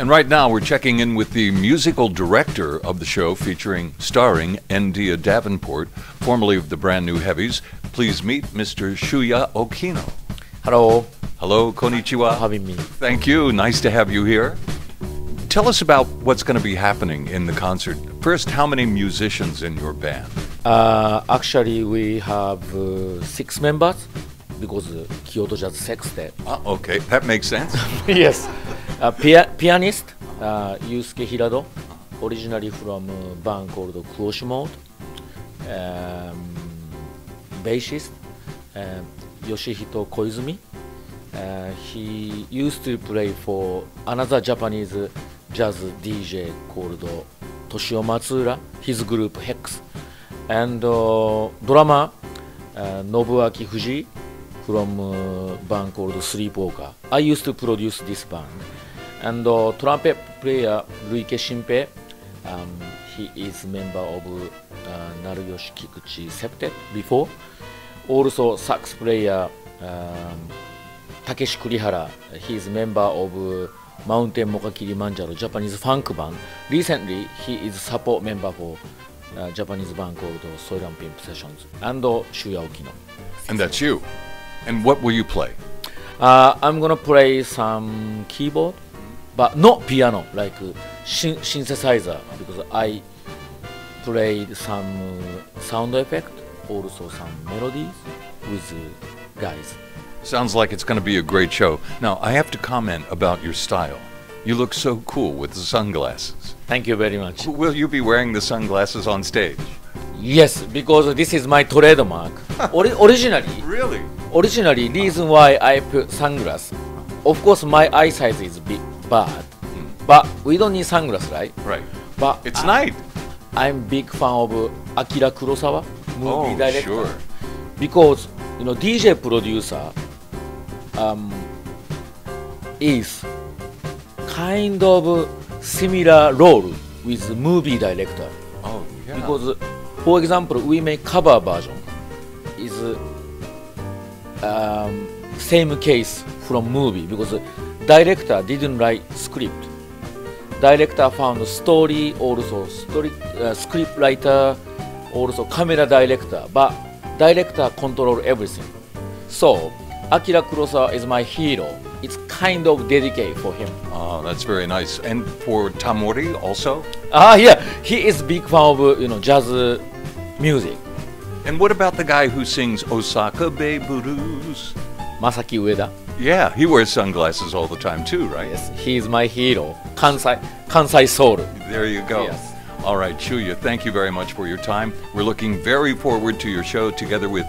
And right now, we're checking in with the musical director of the show, featuring starring N'Dea Davenport, formerly of the Brand New Heavies. Please meet Mr. Shuya Okino. Hello, Hello, konnichiwa. having me. Thank you. Nice to have you here. Tell us about what's going to be happening in the concert. First, how many musicians in your band? Uh, actually, we have uh, six members because uh, Kyoto Jazz Sextet. Ah, okay, that makes sense. yes. Uh, pia- pianist uh, Yusuke Hirado, originally from a band called Kuoshimo. Um, bassist um, Yoshihito Koizumi. Uh, he used to play for another Japanese jazz DJ called Toshio Matsura, his group Hex. And uh, drummer uh, Nobuaki Fuji from a band called Sleepwalker. I used to produce this band. And uh, trumpet player Ruike Shinpei, um, he is member of uh, Naruyoshi Kikuchi Septet before. Also sax player um, Takeshi Kurihara, he is member of uh, Mountain Mocha Kilimanjaro Japanese funk band. Recently, he is support member for uh, Japanese band called Soil and Pimp Sessions and uh, Shuya Okino. and that's you. And what will you play? Uh, I'm gonna play some keyboard, but not piano, like syn- synthesizer, because I played some uh, sound effect, also some melodies with uh, guys. Sounds like it's going to be a great show. Now, I have to comment about your style. You look so cool with the sunglasses. Thank you very much. Will you be wearing the sunglasses on stage? Yes, because this is my trademark. Ori- originally, Really? originally reason why I put sunglasses. Of course, my eyesight is bit bad, but we don't need sunglasses, right? Right. But It's I- night. I'm big fan of Akira Kurosawa, movie Oh, director. sure. Because you know DJ producer um, is kind of similar role with movie director. Oh, yeah. Because for example, we make cover version is um, same case from movie because director didn't write script. Director found story also story uh, script writer also camera director but director control everything. So Akira Kurosawa is my hero. It's kind of dedicated for him. Oh, that's very nice. And for Tamori also? Ah yeah, he is big fan of you know jazz uh, music. And what about the guy who sings Osaka Bay Blues? Masaki Ueda. Yeah, he wears sunglasses all the time too, right? Yes, he is my hero. Kansai, Kansai Soul. There you go. Yes. All right, Shuya, thank you very much for your time. We're looking very forward to your show together with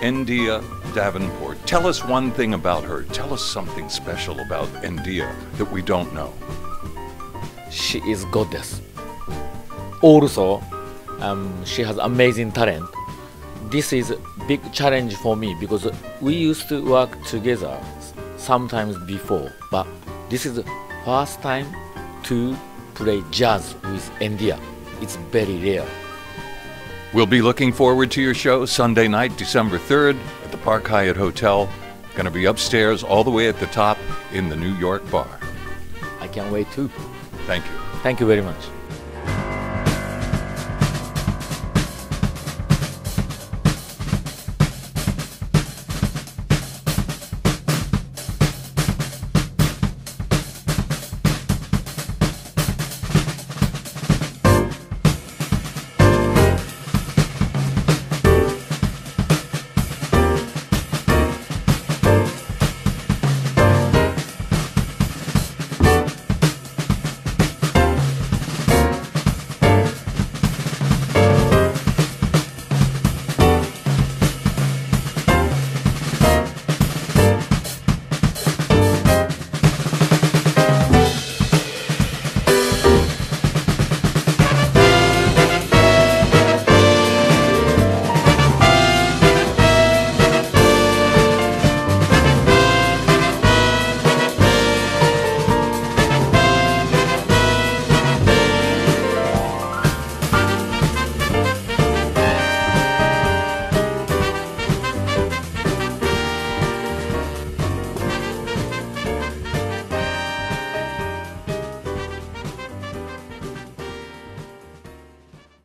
N'Dea Davenport. Tell us one thing about her. Tell us something special about N'Dea that we don't know. She is goddess. Also, um, she has amazing talent. This is a big challenge for me because we used to work together sometimes before, but this is the first time to play jazz with N'Dea. It's very rare. We'll be looking forward to your show Sunday night, December 3rd at the Park Hyatt Hotel. Going to be upstairs all the way at the top in the New York bar. I can't wait too. Thank you. Thank you very much.